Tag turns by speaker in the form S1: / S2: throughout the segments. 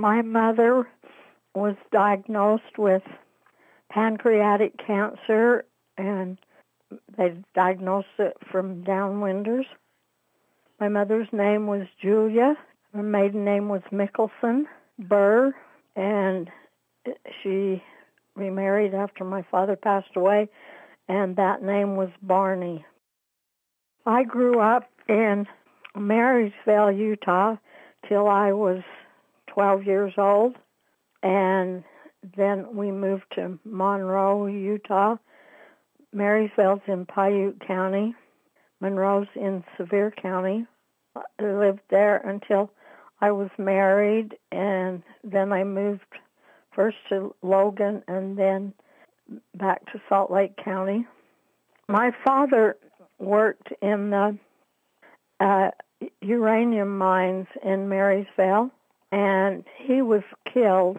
S1: My mother was diagnosed with pancreatic cancer and they diagnosed it from downwinders. My mother's name was Julia. Her maiden name was Mickelson Burr, and she remarried after my father passed away, and that name was Barney. I grew up in Marysville, Utah, till I was 12 years old, and then we moved to Monroe, Utah. Marysville's in Piute County. Monroe's in Sevier County. I lived there until I was married, and then I moved first to Logan and then back to Salt Lake County. My father worked in the uh, uranium mines in Marysville, and he was killed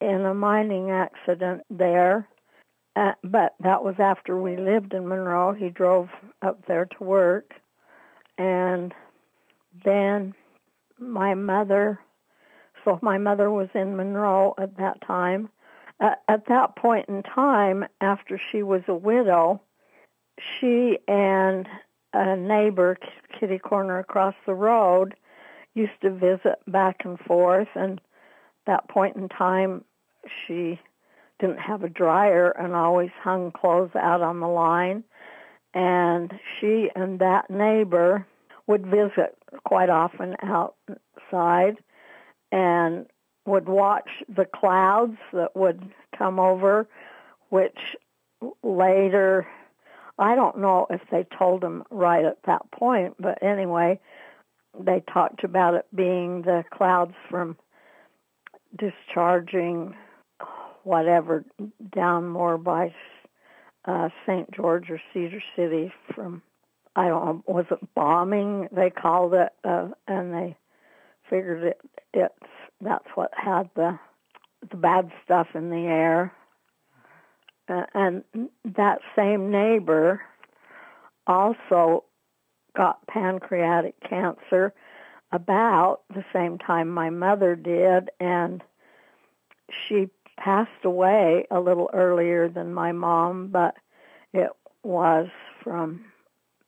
S1: in a mining accident there. Uh, but that was after we lived in Monroe. He drove up there to work. And then my mother, so my mother was in Monroe at that time. Uh, at that point in time, after she was a widow, she and a neighbor, kitty corner across the road, used to visit back and forth. And that point in time, she didn't have a dryer and always hung clothes out on the line. And she and that neighbor would visit quite often outside and would watch the clouds that would come over, which later, I don't know if they told them right at that point, but anyway, they talked about it being the clouds from discharging whatever down more by uh, St. George or Cedar City from I don't know was it bombing they called it uh, and they figured it it's that's what had the the bad stuff in the air uh, and that same neighbor also got pancreatic cancer about the same time my mother did and she passed away a little earlier than my mom, but it was from,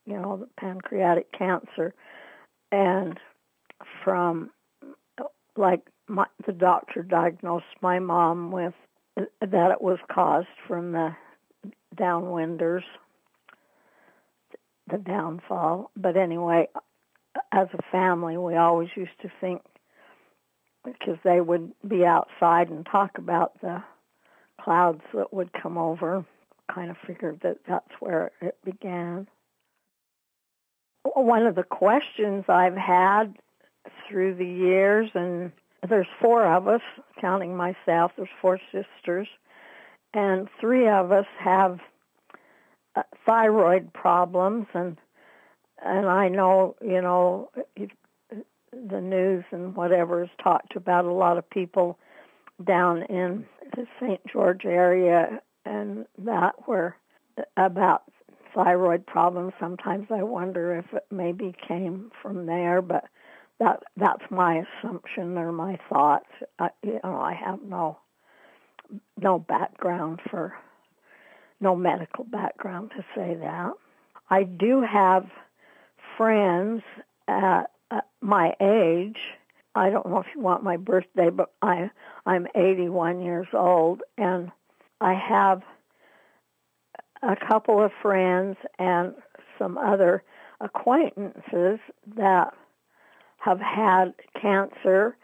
S1: you know, the pancreatic cancer and from like my, the doctor diagnosed my mom with that it was caused from the downwinders, the downfall. But anyway, as a family, we always used to think because they would be outside and talk about the clouds that would come over. Kind of figured that that's where it began. One of the questions I've had through the years, and there's four of us, counting myself, there's four sisters, and three of us have uh, thyroid problems, and and I know, you know, the news and whatever is talked about a lot of people down in the St. George area and that where about thyroid problems. Sometimes I wonder if it maybe came from there, but that that's my assumption or my thoughts. I, you know, I have no no background for no medical background to say that. I do have friends at my age. I don't know if you want my birthday, but I I'm 81 years old, and I have a couple of friends and some other acquaintances that have had cancer,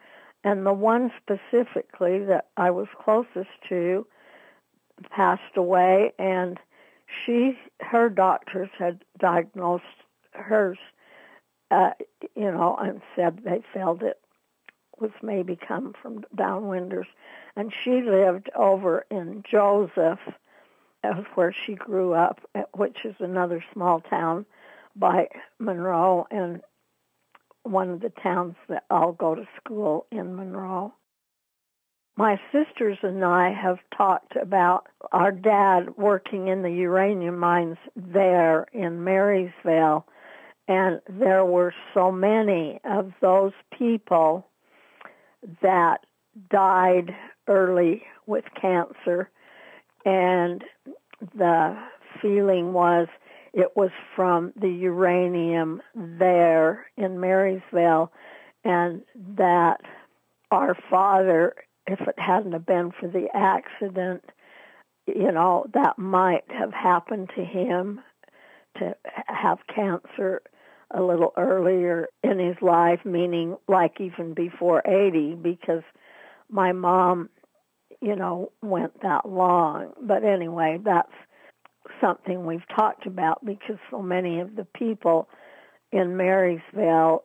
S1: and the one specifically that I was closest to passed away, and she her doctors had diagnosed hers uh, you know, and said they felt it was maybe come from downwinders. And she lived over in Joseph, that's where she grew up, which is another small town by Monroe and one of the towns that all go to school in Monroe. My sisters and I have talked about our dad working in the uranium mines there in Marysville and there were so many of those people that died early with cancer, and the feeling was it was from the uranium there in Marysville, and that our father, if it hadn't have been for the accident, you know, that might have happened to him to have cancer a little earlier in his life, meaning like even before 80, because my mom, you know, went that long. But anyway, that's something we've talked about because so many of the people in Marysville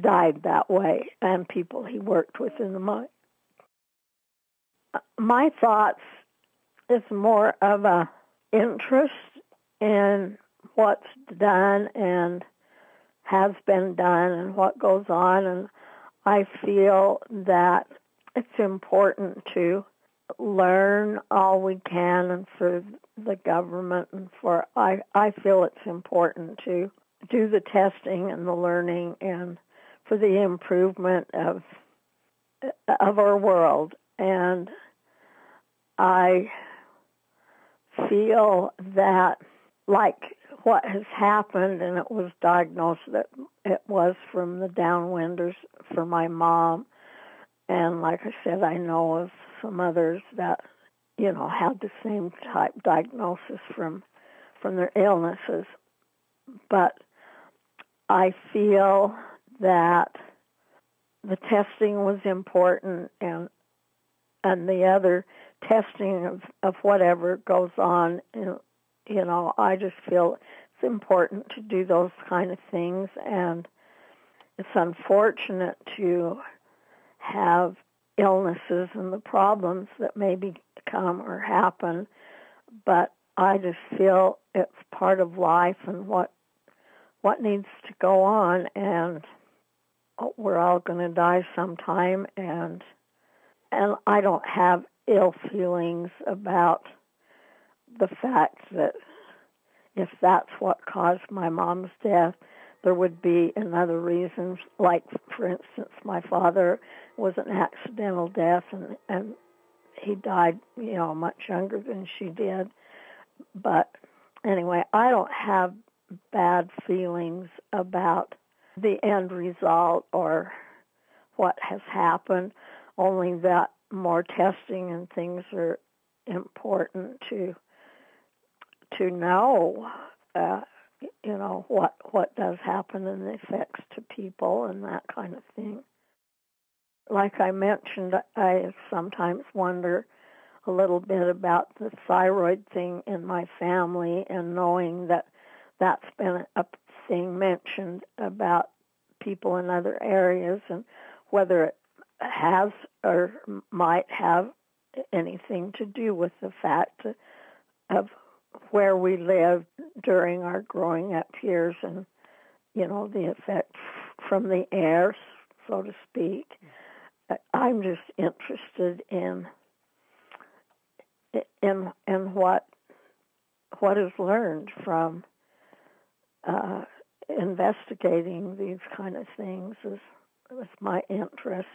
S1: died that way and people he worked with in the mine. My thoughts is more of a interest in what's done and has been done and what goes on. And I feel that it's important to learn all we can and for the government and for I I feel it's important to do the testing and the learning and for the improvement of of our world. And I feel that like what has happened and it was diagnosed that it was from the downwinders for my mom. And like I said I know of some others that you know had the same type diagnosis from from their illnesses. But I feel that the testing was important and and the other testing of, of whatever goes on you know I just feel it's important to do those kind of things. And it's unfortunate to have illnesses and the problems that maybe come or happen. But I just feel it's part of life and what what needs to go on. And we're all going to die sometime. And and I don't have ill feelings about the fact that if that's what caused my mom's death, there would be another reason. like for instance, my father was an accidental death and and he died, you know, much younger than she did. But anyway, I don't have bad feelings about the end result or what has happened, only that more testing and things are important to to know uh, you know what what does happen and the effects to people and that kind of thing. Like I mentioned, I sometimes wonder a little bit about the thyroid thing in my family and knowing that that's been a thing mentioned about people in other areas and whether it has or might have anything to do with the fact of where we lived during our growing up years and you know the effect from the air so to speak. I'm just interested in in in what what is learned from uh, investigating these kind of things is, is my interest